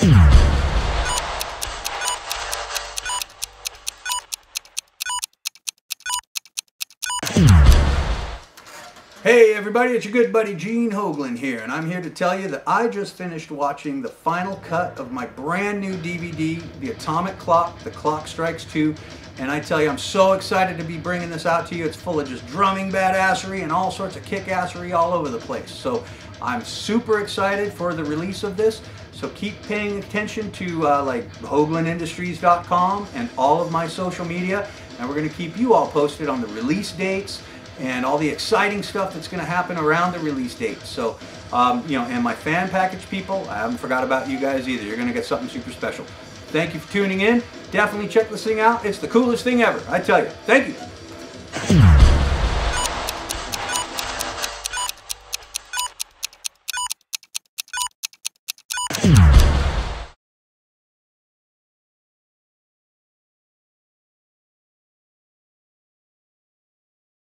Hey everybody, it's your good buddy Gene Hoglan here, and I'm here to tell you that I just finished watching the final cut of my brand new DVD, The Atomic Clock, The Clock Strikes 2, and I tell you, I'm so excited to be bringing this out to you. It's full of just drumming badassery and all sorts of kick-assery all over the place. So I'm super excited for the release of this. So keep paying attention to uh, like HoglanIndustries.com and all of my social media, and we're going to keep you all posted on the release dates and all the exciting stuff that's going to happen around the release date. So, um, you know, and my fan package people, I haven't forgot about you guys either. You're going to get something super special. Thank you for tuning in. Definitely check this thing out. It's the coolest thing ever. I tell you. Thank you.